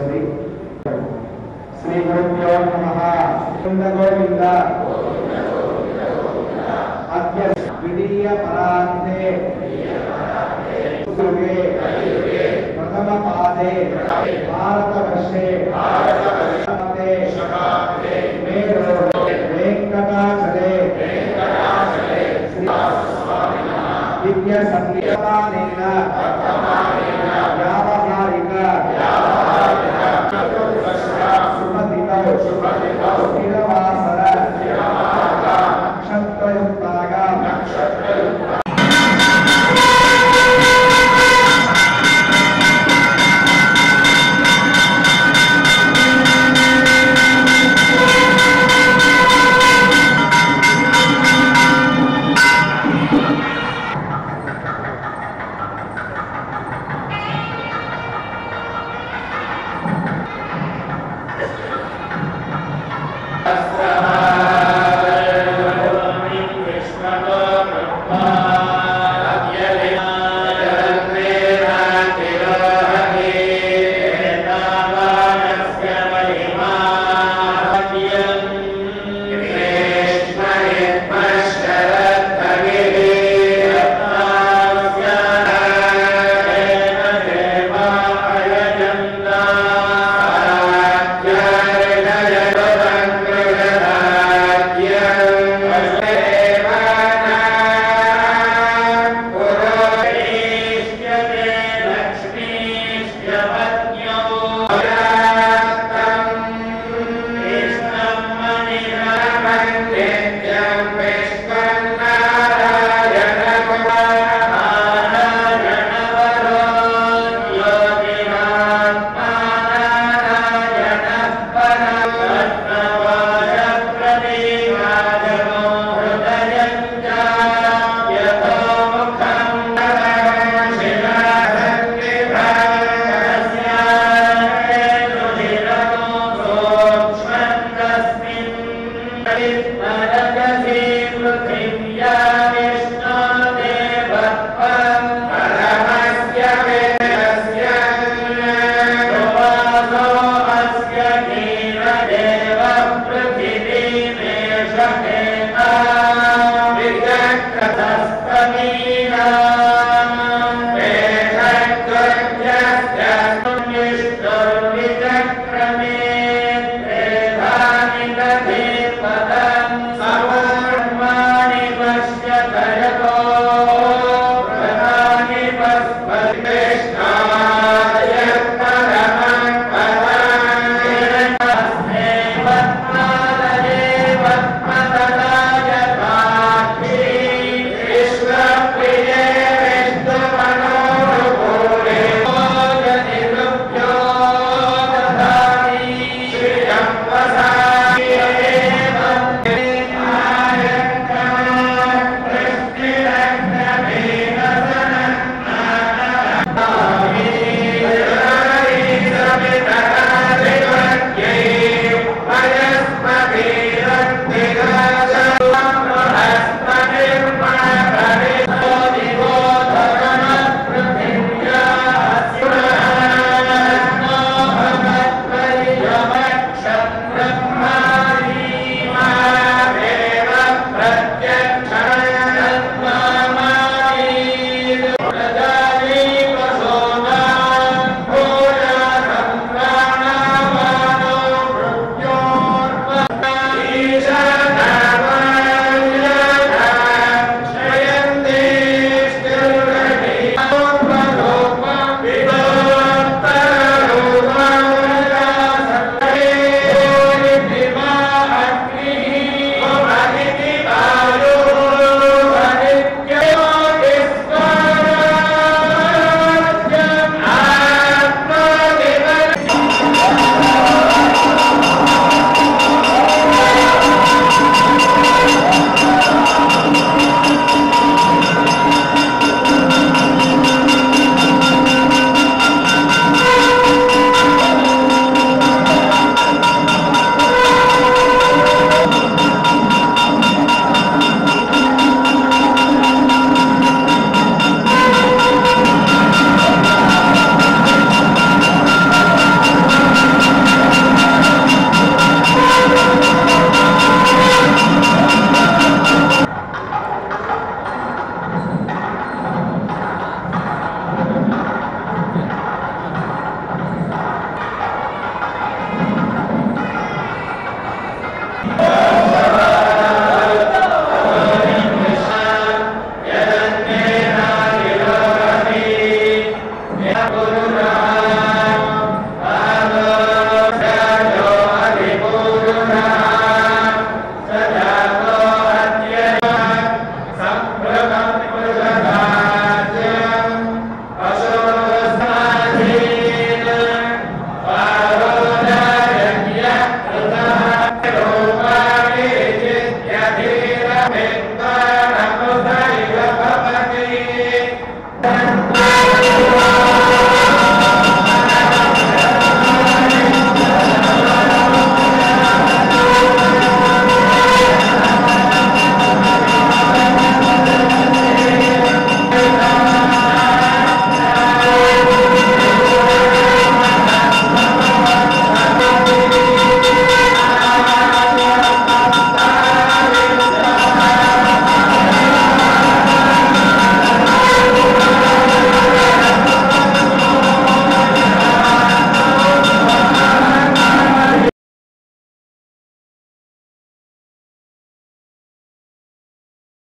శ్రీ గురుభ్యో నమ గోవింద గోవింద అద్య ద్వితీయ పరాంతే యుగే ప్రథమ పాదే భారతవర్షే భారతే మేరు వెంకటాచలే దివ్య